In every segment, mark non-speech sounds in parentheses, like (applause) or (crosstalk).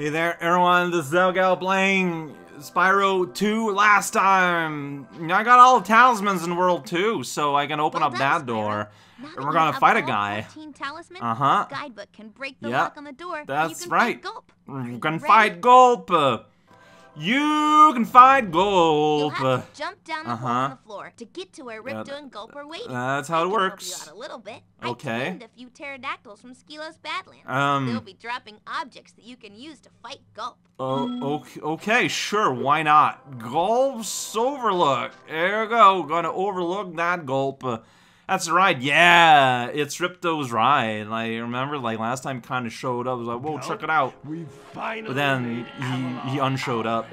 Hey there, everyone. This is Zelgal playing Spyro 2 last time. I got all the talismans in World 2, so I can open Well up done, that door. Now And we're gonna fight a guy. 14 talismans, Uh-huh. guidebook can break the lock on the door. that's you can right. We're gonna fight Gulp. Uh, You can fight You'll have Uh, to jump down the hole uh-huh. on the floor to get to where Ripto and Gulp are waiting. That's how it works. you out a little bit. Okay. I a few pterodactyls from Skelos Badlands. Um. They'll be dropping objects that you can use to fight Gulp. Oh, okay, okay, sure, why not? Gulp's overlook. There we go. Gonna overlook that gulp. That's right. Yeah, it's Ripto's ride. I remember, like last time, kind of showed up. I was like, whoa, check it out. We finally But then he he unshowed up.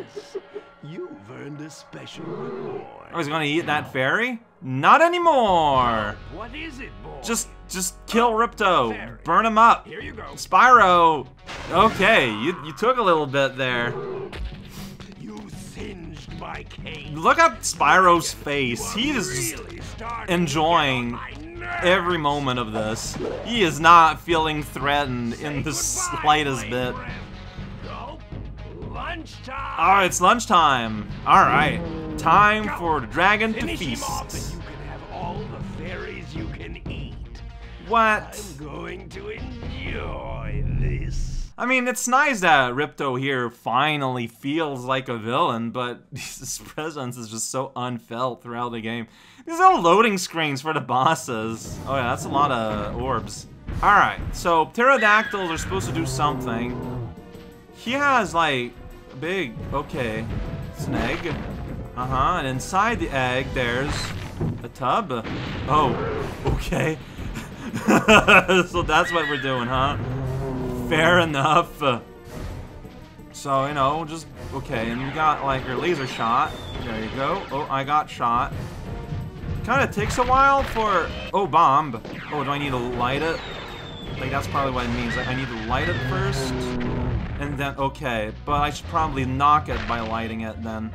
You've earned a special reward. Oh, I was gonna eat that fairy. Not anymore. What is it, boy? Just just kill oh, Ripto. Burn him up. here you go. Spyro. Okay, you you took a little bit there. Singed cage. Look at Spyro's face. He is really enjoying to get on my nerves. every moment of this. He is not feeling threatened in the Say slightest bit. Oh, it's lunchtime. Alright. Time Go. for the dragon to Finish and feast. you can have all the fairies you can eat. What? I'm going to this. I mean, it's nice that Ripto here finally feels like a villain, but (laughs) his presence is just so unfelt throughout the game. These are loading screens for the bosses. Oh yeah, that's a lot of orbs. Alright, so pterodactyls are supposed to do something. He has like a big, okay, it's an egg. Uh-huh, and inside the egg there's a tub. Oh, okay. (laughs) so that's what we're doing, huh? Fair enough. So, you know, just, okay, and you got, like, your laser shot. There you go. Oh, I got shot. Kind of takes a while for, oh, bomb. Oh, do I need to light it? Like, that's probably what it means. Like, I need to light it first. And then, okay, but I should probably knock it by lighting it then.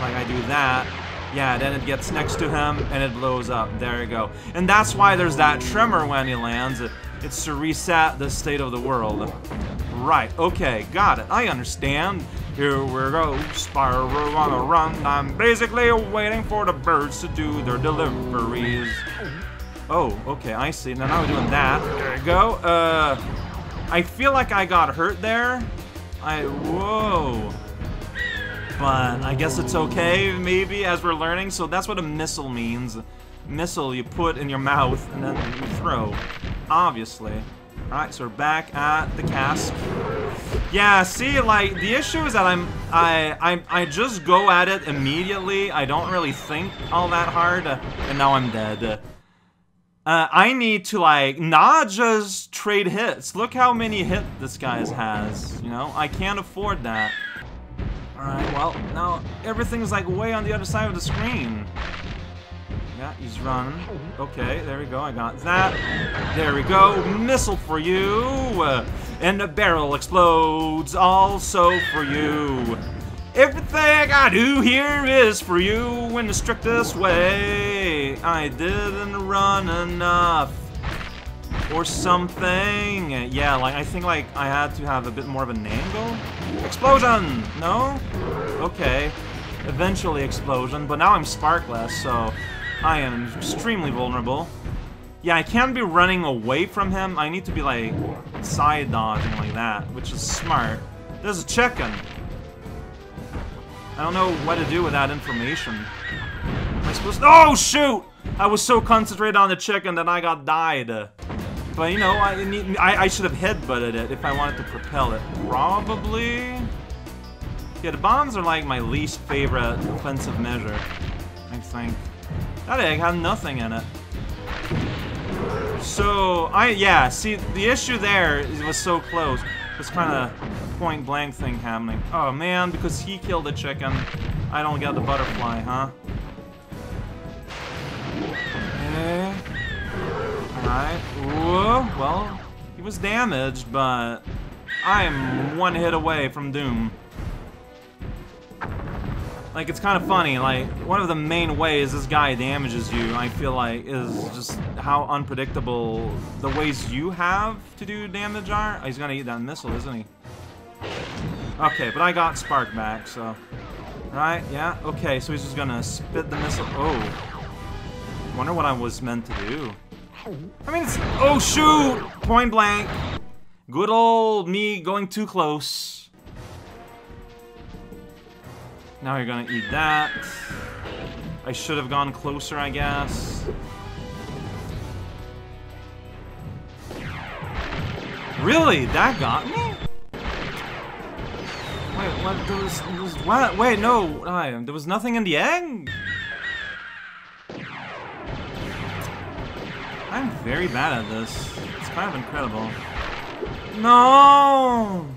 Like, I do that. Yeah, then it gets next to him and it blows up. There you go. And that's why there's that tremor when he lands. It- It's to reset the state of the world. Right, okay, got it. I understand. Here we go, Spyro on a run. I'm basically waiting for the birds to do their deliveries. Oh, okay, I see. Now, now we're doing that. There you go. Uh, I feel like I got hurt there. I, whoa. But I guess it's okay, maybe, as we're learning. So that's what a missile means. Missile you put in your mouth and then you throw. Obviously. Alright, so we're back at the cask. Yeah, see, like, the issue is that I'm, I, I, I just go at it immediately. I don't really think all that hard, and now I'm dead. Uh, I need to, like, not just trade hits. Look how many hit this guy has, you know? I can't afford that. Alright, well, now everything's, like, way on the other side of the screen. He's running. Okay, there we go. I got that. There we go. Missile for you. And the barrel explodes also for you. Everything I do here is for you in the strictest way. I didn't run enough. Or something. Yeah, like, I think, like, I had to have a bit more of an angle. Explosion! No? Okay. Eventually explosion, but now I'm sparkless, so I am extremely vulnerable. Yeah, I can't be running away from him. I need to be, like, side dodging like that, which is smart. There's a chicken. I don't know what to do with that information. Am I supposed to- Oh, shoot! I was so concentrated on the chicken that I got died. But, you know, I, need, I, I should have headbutted it if I wanted to propel it. Probably... Yeah, the bombs are like my least favorite offensive measure, I think. That egg had nothing in it. So, I, yeah, see, the issue there is it was so close. This kind of point blank thing happening. Oh man, because he killed the chicken, I don't get the butterfly, huh? Eh. Okay. Alright. Whoa, well, he was damaged, but I'm one hit away from doom. Like, it's kind of funny, like, one of the main ways this guy damages you, I feel like, is just how unpredictable the ways you have to do damage are. Oh, he's gonna eat that missile, isn't he? Okay, but I got Spark back, so... Right, yeah, okay, so he's just gonna spit the missile... Oh. Wonder what I was meant to do. I mean, it's... Oh, shoot! Point blank! Good old me going too close. Now you're gonna eat that. I should have gone closer, I guess. Really? That got me? Wait, what? There was, there was what? Wait, no. I, there was nothing in the egg? I'm very bad at this. It's kind of incredible. No!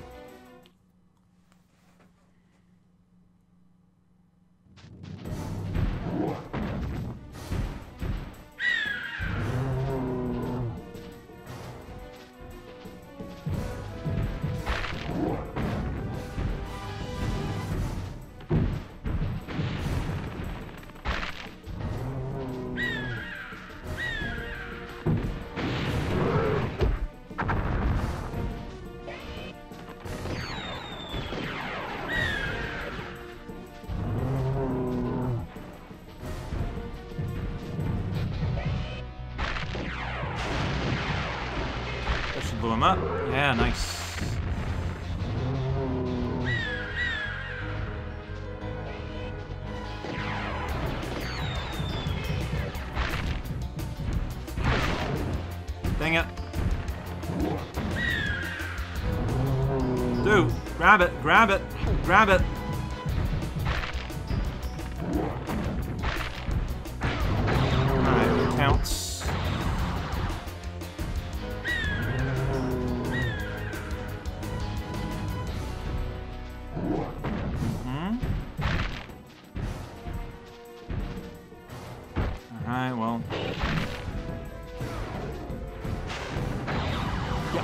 Up. Yeah, nice. Dang it. Dude, grab it, grab it, grab it.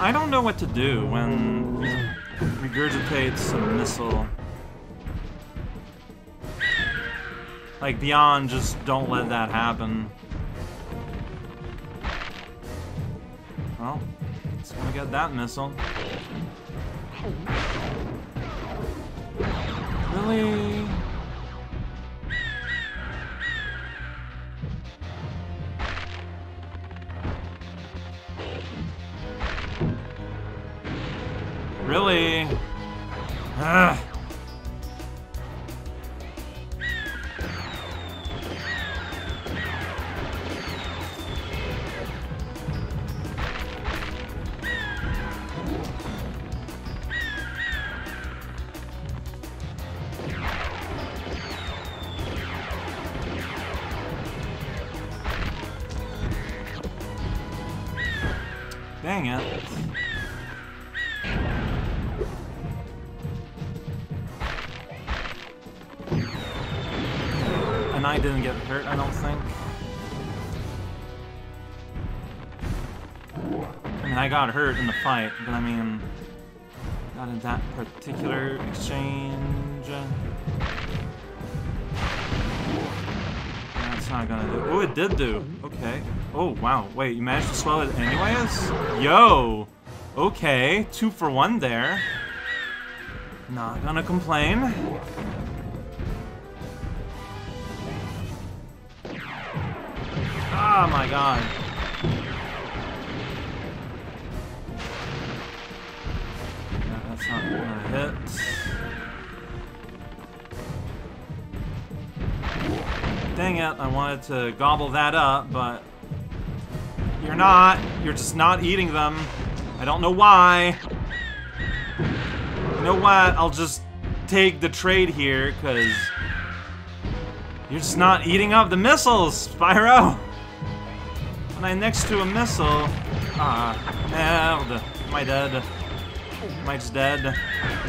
I don't know what to do when he regurgitates a missile. Like, beyond just don't let that happen. Well, it's gonna get that missile. Really? Really? Ugh. Dang it. I don't think. I mean, I got hurt in the fight, but I mean, not in that particular exchange. Uh, that's not gonna do. Oh, it did do. Okay. Oh, wow. Wait, you managed to swell it anyways? Yo! Okay, two for one there. Not gonna complain. Oh my god. That's not gonna hit. Dang it, I wanted to gobble that up, but you're not. You're just not eating them. I don't know why. You know what? I'll just take the trade here, because you're just not eating up the missiles, Spyro. (laughs) I'm next to a missile... Ah, merde. Am I dead? Am I just dead?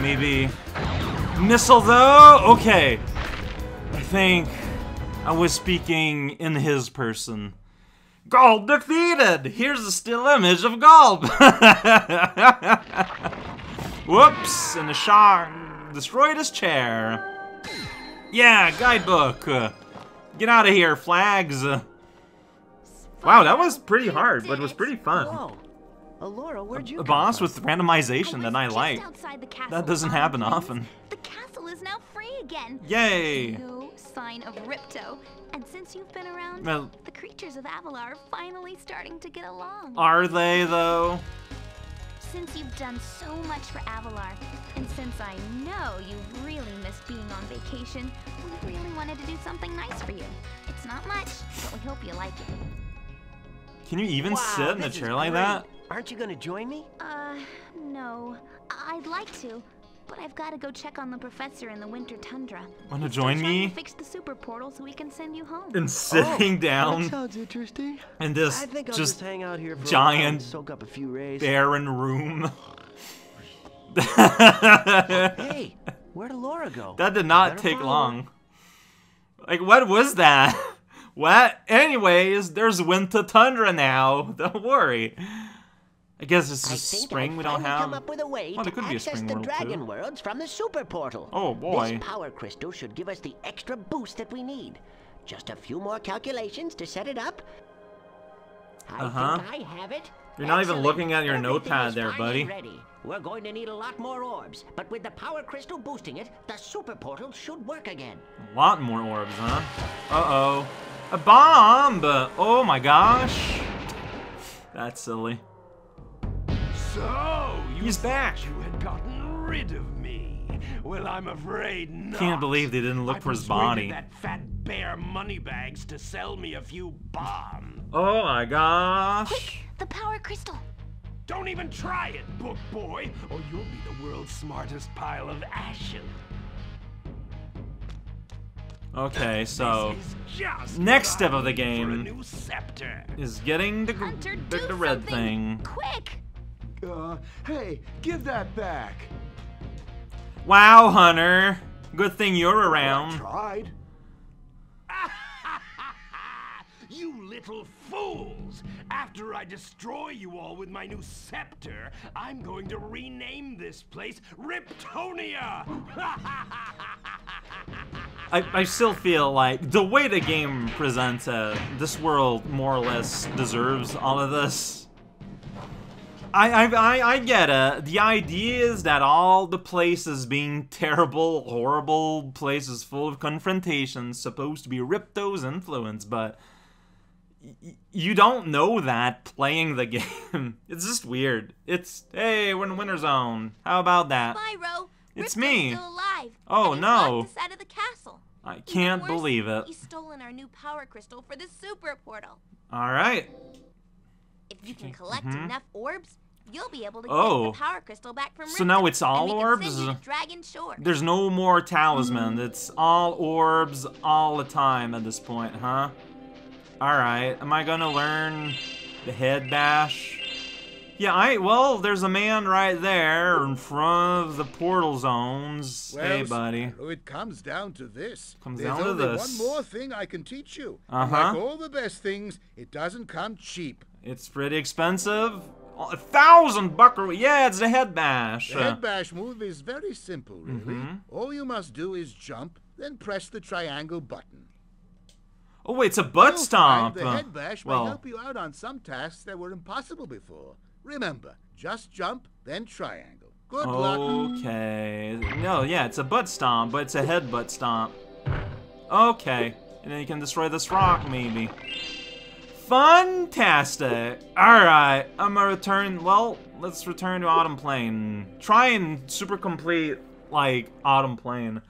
Maybe. Missile, though? Okay. I think I was speaking in his person. Gulp defeated! Here's a still image of Gulp! (laughs) Whoops! And the shark destroyed his chair. Yeah, guidebook! Get out of here, flags! Wow, that was pretty hard, but it was pretty fun. Whoa. Elora, where'd you A come boss with randomization that I like. outside the castle That doesn't happen Autumn often. The castle is now free again. Yay! No sign of Ripto. And since you've been around, Well- the creatures of Avalar are finally starting to get along. Are they though? Since you've done so much for Avalar, and since I know you've really missed being on vacation, we really wanted to do something nice for you. It's not much, but we hope you like it. Can you even Wow, sit in the chair like great. that? Aren't you gonna join me? Uh, no. I'd like to, but I've got to go check on the professor in the winter tundra. Wanna join me? To fix the super portal so we can send you home. And sitting Oh, down That sounds interesting. in this I think I'll just just, hang out here for giant while soak up a few rays. barren room. Hey, where'd Elora go? That did not take follow long. Like, what was that? (laughs) What? Anyways, there's winter tundra now. (laughs) Don't worry. I guess it's just spring we don't have. come up with a way Well, there to could be a spring the world, dragon too. worlds from the super portal. Oh, boy. This power crystal should give us the extra boost that we need. Just a few more calculations to set it up. I Uh-huh. think I have it. You're not even looking at your Everything notepad there, buddy. Ready. We're going to need a lot more orbs, but with the power crystal boosting it, the super portal should work again. A lot more orbs, huh? Uh-oh. A bomb! Oh my gosh. That's silly. So, you He's back. you had gotten rid of me. Well, I'm afraid not. Can't believe they didn't look I for his body. that fat bear moneybags to sell me a few bombs. Oh my gosh. The power crystal. Don't even try it, book boy, or you'll be the world's smartest pile of ashes. Okay, so This is just next step of the need for a game. new scepter. is getting the, Hunter, the, the red thing. Quick! Uh, hey, give that back. Wow, Hunter. Good thing you're I around. tried. (laughs) you little fools! After I destroy you all with my new scepter, I'm going to rename this place Riptonia! (laughs) I, I still feel like the way the game presents it, this world more or less deserves all of this. I, I, I, I get it. The idea is that all the places being terrible, horrible places full of confrontations supposed to be Ripto's influence, but you don't know that playing the (laughs) game. it's just weird. It's, hey, we're in winter zone. How about that? It's Ripto's me. still alive. Oh, no. Locked us out of the castle. I can't worse, believe it. He's stolen our new power crystal for the super portal. Alright. If you can collect Mhm. enough orbs, you'll be able to Oh. get the power crystal back from So Ripto, now it's all orbs? Can send you to Dragon Shore. There's no more talisman. It's all orbs all the time at this point, huh? Alright, am I gonna learn the head bash? Yeah, I, well, there's a man right there in front of the portal zones. hey, buddy. Spyro, it comes down to this. Comes There's down to only this. one more thing I can teach you. Uh-huh. Like all the best things, it doesn't come cheap. It's pretty expensive. A thousand buckaroo. Yeah, it's a head bash. The Uh, head bash move is very simple, really. Mm-hmm. All you must do is jump, then press the triangle button. oh, wait, it's a butt You'll stomp. The Uh, head bash well, may help you out on some tasks that were impossible before. Remember, just jump, then triangle. Good luck. Okay. No, yeah, it's a butt stomp, but it's a head butt stomp. Okay. And then you can destroy this rock, maybe. Fantastic! Alright, I'm gonna return. Well, let's return to Autumn Plane. Try and super complete, like, Autumn Plane.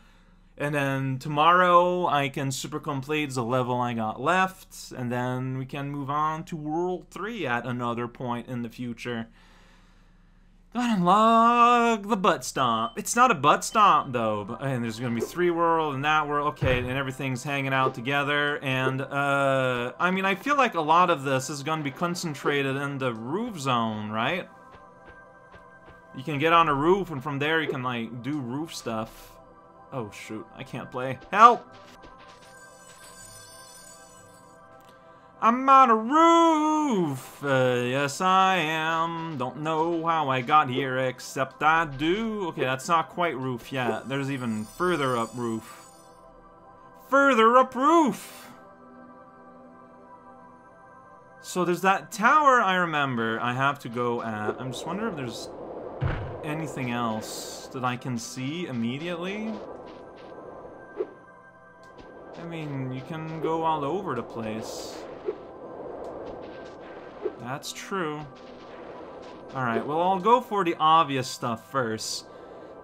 And then tomorrow I can super complete the level I got left, and then we can move on to World 3 at another point in the future. Gotta unlock the butt stomp. It's not a butt stomp though, but, and there's gonna be three world and that world. Okay, and everything's hanging out together. And uh, I mean, I feel like a lot of this is gonna be concentrated in the roof zone, right? You can get on a roof, and from there you can like do roof stuff. Oh shoot, I can't play. Help! I'm on a roof. Uh, yes, I am. Don't know how I got here, except I do. Okay, that's not quite roof yet. There's even further up roof. Further up roof. So there's that tower I remember I have to go at. I'm just wondering if there's anything else that I can see immediately. I mean, you can go all over the place. That's true. Alright, well I'll go for the obvious stuff first.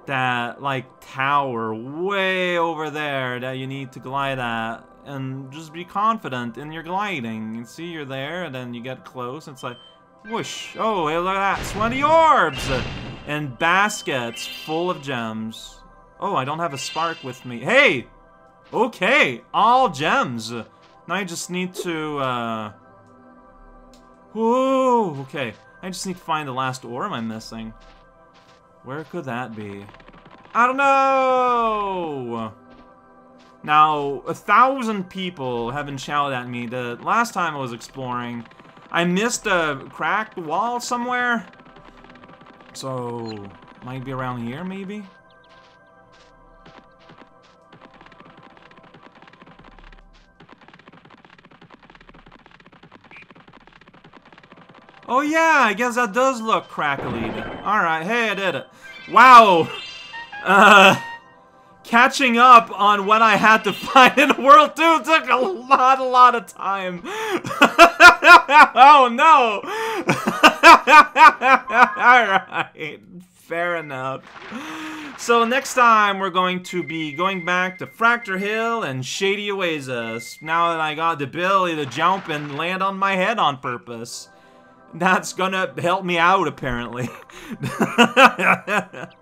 That, like, tower way over there that you need to glide at. And just be confident in your gliding. You see you're there, and then you get close, and it's like, whoosh. Oh, hey, look at that. 20 orbs! And baskets full of gems. Oh, I don't have a spark with me. Hey! Okay, all gems. Now I just need to, uh... Whoa, okay. I just need to find the last ore am I missing. Where could that be? I don't know! Now, a thousand people have been shouted at me the last time I was exploring. I missed a cracked wall somewhere. So, might be around here, maybe? Oh yeah, I guess that does look crackly. Alright, hey, I did it. Wow! Uh, catching up on what I had to (laughs) find in World 2 took a lot, a lot of time. (laughs) oh no! (laughs) Alright, fair enough. So next time we're going to be going back to Fracture Hill and Shady Oasis. Now that I got the ability to jump and land on my head on purpose. That's gonna help me out, apparently. (laughs)